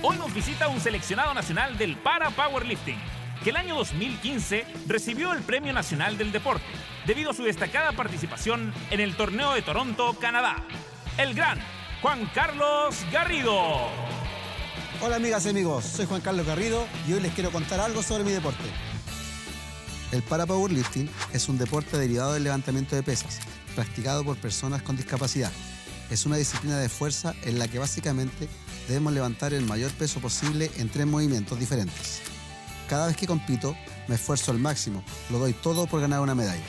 Hoy nos visita un seleccionado nacional del para powerlifting, que el año 2015 recibió el Premio Nacional del Deporte, debido a su destacada participación en el Torneo de Toronto, Canadá. El gran Juan Carlos Garrido. Hola amigas y amigos, soy Juan Carlos Garrido y hoy les quiero contar algo sobre mi deporte. El para powerlifting es un deporte derivado del levantamiento de pesas, practicado por personas con discapacidad. Es una disciplina de fuerza en la que básicamente debemos levantar el mayor peso posible en tres movimientos diferentes. Cada vez que compito, me esfuerzo al máximo, lo doy todo por ganar una medalla.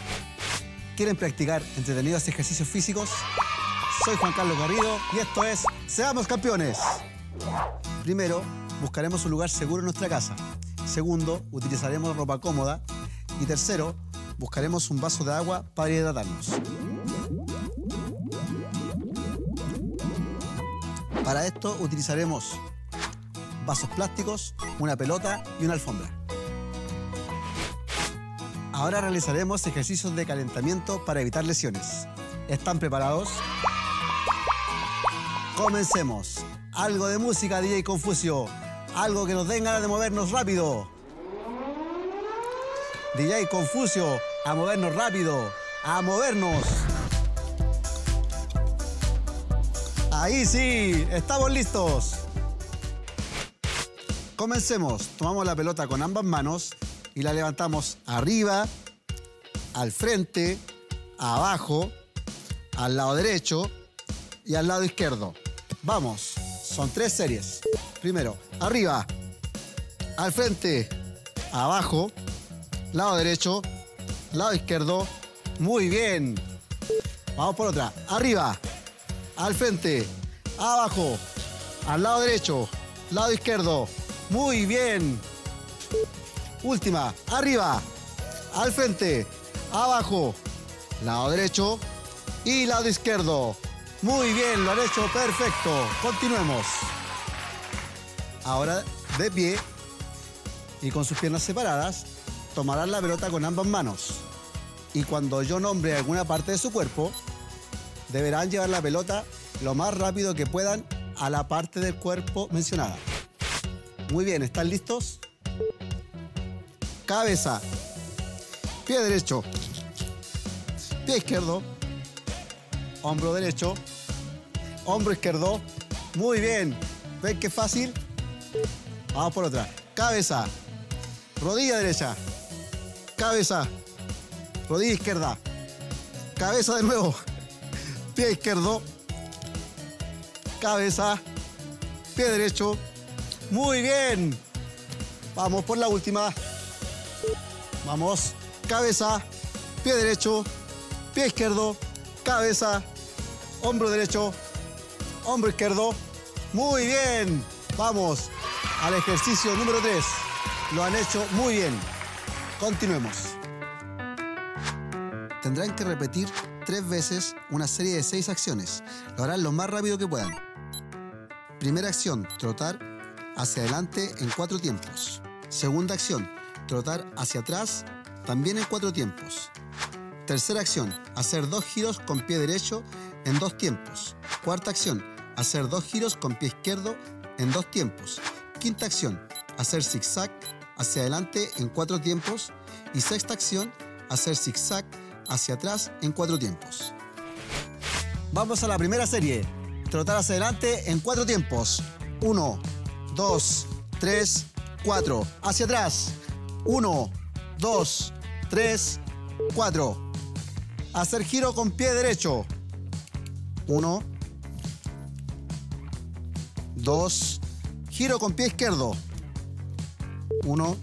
¿Quieren practicar entretenidos ejercicios físicos? Soy Juan Carlos Garrido y esto es Seamos Campeones. Primero, buscaremos un lugar seguro en nuestra casa. Segundo, utilizaremos ropa cómoda. Y tercero, buscaremos un vaso de agua para hidratarnos. Para esto utilizaremos vasos plásticos, una pelota y una alfombra. Ahora realizaremos ejercicios de calentamiento para evitar lesiones. ¿Están preparados? Comencemos. Algo de música, DJ Confucio. Algo que nos den ganas de movernos rápido. DJ Confucio, a movernos rápido. A movernos. Ahí sí, estamos listos. Comencemos. Tomamos la pelota con ambas manos y la levantamos arriba, al frente, abajo, al lado derecho y al lado izquierdo. Vamos, son tres series. Primero, arriba, al frente, abajo, lado derecho, lado izquierdo. Muy bien. Vamos por otra. Arriba, al frente, abajo, al lado derecho, lado izquierdo. Muy bien. Última, arriba, al frente, abajo, lado derecho y lado izquierdo. Muy bien, lo han hecho perfecto. Continuemos. Ahora de pie y con sus piernas separadas, tomarán la pelota con ambas manos. Y cuando yo nombre alguna parte de su cuerpo, deberán llevar la pelota lo más rápido que puedan a la parte del cuerpo mencionada. Muy bien, ¿están listos? Cabeza, pie derecho, pie izquierdo, hombro derecho, hombro izquierdo. Muy bien, ¿ven qué fácil? Vamos por otra. Cabeza, rodilla derecha, cabeza, rodilla izquierda, cabeza de nuevo, pie izquierdo, cabeza, pie derecho. Muy bien. Vamos por la última. Vamos, cabeza, pie derecho, pie izquierdo, cabeza, hombro derecho, hombro izquierdo. Muy bien. Vamos al ejercicio número 3. Lo han hecho muy bien. Continuemos. Tendrán que repetir tres veces una serie de seis acciones. Lo harán lo más rápido que puedan. Primera acción, trotar hacia adelante en cuatro tiempos. Segunda acción, trotar hacia atrás también en cuatro tiempos. Tercera acción, hacer dos giros con pie derecho en dos tiempos. Cuarta acción, hacer dos giros con pie izquierdo en dos tiempos. Quinta acción, hacer zigzag hacia adelante en cuatro tiempos. Y sexta acción, hacer zigzag hacia atrás en cuatro tiempos. Vamos a la primera serie. Trotar hacia adelante en cuatro tiempos. Uno, dos, tres, cuatro. Hacia atrás. Uno, dos, tres, cuatro. Hacer giro con pie derecho. Uno, dos, giro con pie izquierdo. Uno,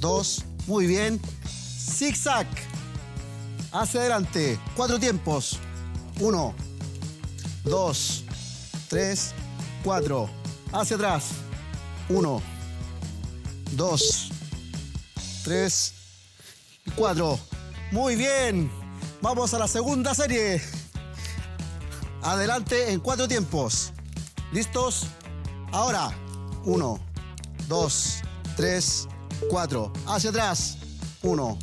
dos, muy bien. Zigzag. Hacia adelante. Cuatro tiempos. Uno, dos, tres, cuatro. Hacia atrás. Uno, dos, tres cuatro. Muy bien. Vamos a la segunda serie. Adelante en cuatro tiempos. ¿Listos? Ahora. Uno, dos, tres, cuatro. Hacia atrás. Uno,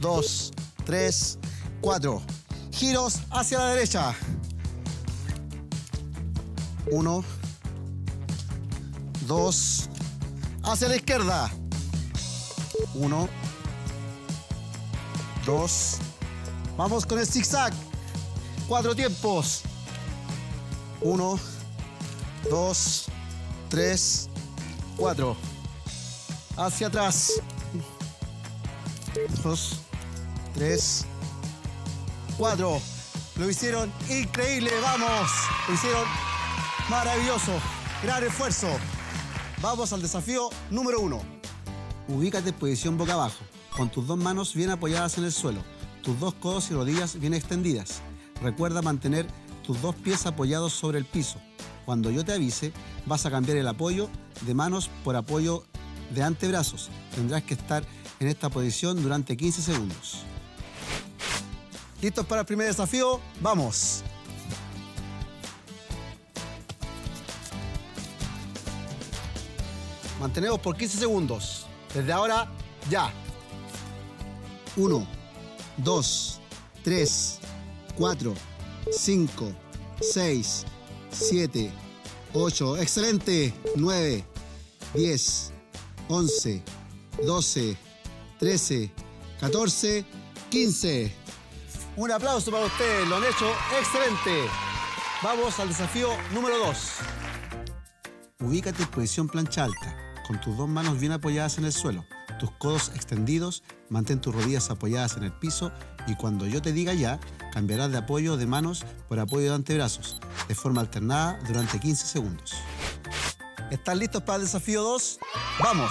dos, tres, cuatro. Giros hacia la derecha. Uno, dos, hacia la izquierda. Uno, dos, vamos con el zigzag. Cuatro tiempos. Uno, dos, tres, cuatro. Hacia atrás. Dos, tres, cuatro. Lo hicieron increíble, vamos. Lo hicieron maravilloso. Gran esfuerzo. Vamos al desafío número uno. Ubícate en posición boca abajo, con tus dos manos bien apoyadas en el suelo, tus dos codos y rodillas bien extendidas. Recuerda mantener tus dos pies apoyados sobre el piso. Cuando yo te avise, vas a cambiar el apoyo de manos por apoyo de antebrazos. Tendrás que estar en esta posición durante 15 segundos. ¿Listos para el primer desafío? ¡Vamos! Mantenemos por 15 segundos. Desde ahora, ya. 1, 2, 3, 4, 5, 6, 7, 8. Excelente. 9, 10, 11, 12, 13, 14, 15. Un aplauso para ustedes, lo han hecho excelente. Vamos al desafío número 2. Ubícate en posición plancha alta, con tus dos manos bien apoyadas en el suelo, tus codos extendidos, mantén tus rodillas apoyadas en el piso y cuando yo te diga ya, cambiarás de apoyo de manos por apoyo de antebrazos, de forma alternada durante 15 segundos. ¿Están listos para el desafío 2? ¡Vamos!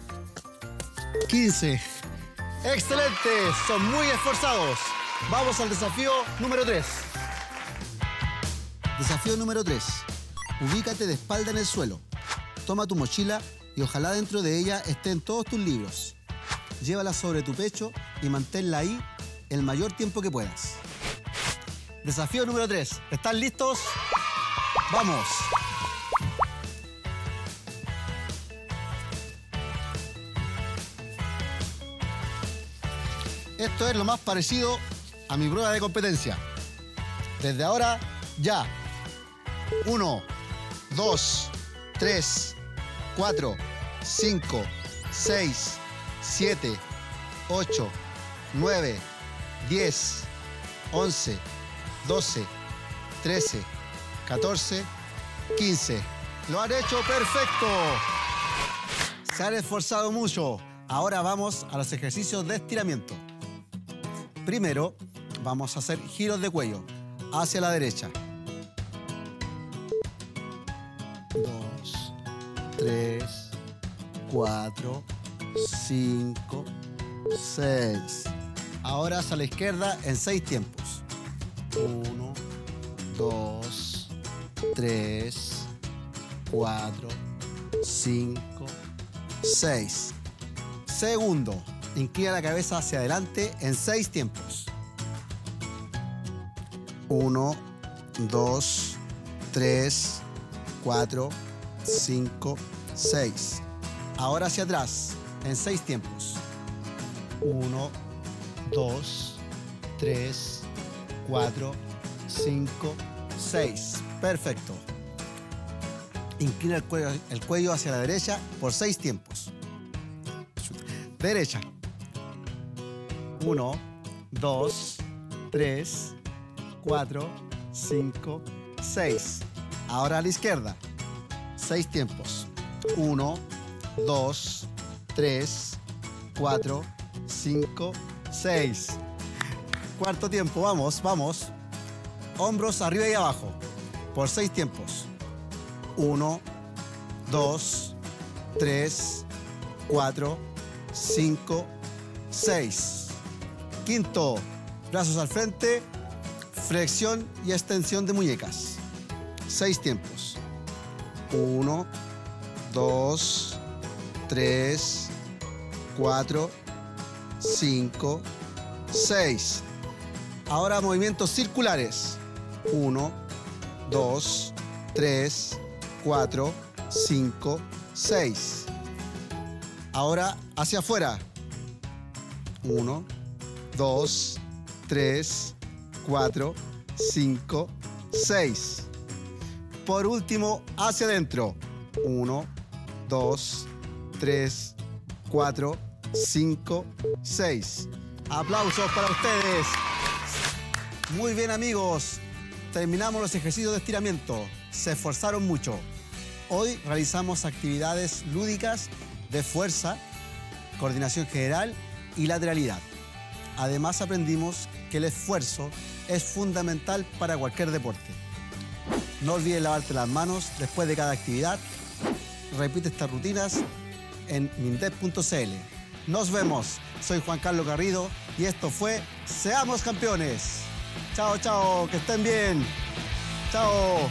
quince. ¡Excelente! Son muy esforzados. Vamos al desafío número 3. Desafío número 3. Ubícate de espalda en el suelo. Toma tu mochila y ojalá dentro de ella estén todos tus libros. Llévala sobre tu pecho y manténla ahí el mayor tiempo que puedas. Desafío número 3. ¿Están listos? ¡Vamos! Esto es lo más parecido a mi prueba de competencia. Desde ahora, ya. 1, 2, 3, 4, 5, 6, 7, 8, 9, 10, 11, 12, 13, 14, 15. Lo han hecho perfecto. Se han esforzado mucho. Ahora vamos a los ejercicios de estiramiento. Primero, vamos a hacer giros de cuello hacia la derecha. 2, 3, 4, 5, 6. Ahora hacia la izquierda en 6 tiempos. 1, 2, 3, 4, 5, 6. Segundo, inclina la cabeza hacia adelante en 6 tiempos. 1, 2, 3, 4, 5, 6. Ahora hacia atrás en 6 tiempos. 1, 2, 3, 4, 5, 6. Perfecto. Inclina el cuello, el cuello hacia la derecha por 6 tiempos. Derecha. 1, 2, 3, 4, 5, 6. Ahora a la izquierda. 6 tiempos. 1, 2, 3, 4, 5, 6. Cuarto tiempo, vamos, vamos. Hombros arriba y abajo. Por 6 tiempos. 1, 2, 3, 4, 5, 6. Quinto, brazos al frente, Flexión y extensión de muñecas. Seis tiempos. Uno, dos, tres, cuatro, cinco, seis. Ahora movimientos circulares. Uno, dos, tres, cuatro, cinco, seis. Ahora hacia afuera. Uno, dos, tres, cuatro, cinco, seis. Por último, hacia adentro. Uno, dos, tres, cuatro, cinco, seis. Aplausos para ustedes. Muy bien amigos, terminamos los ejercicios de estiramiento. Se esforzaron mucho. Hoy realizamos actividades lúdicas de fuerza, coordinación general y lateralidad. Además aprendimos que el esfuerzo es fundamental para cualquier deporte. No olvides lavarte las manos después de cada actividad. Repite estas rutinas en mindep.cl. Nos vemos. Soy Juan Carlos Garrido y esto fue Seamos Campeones. Chao, chao, que estén bien. Chao.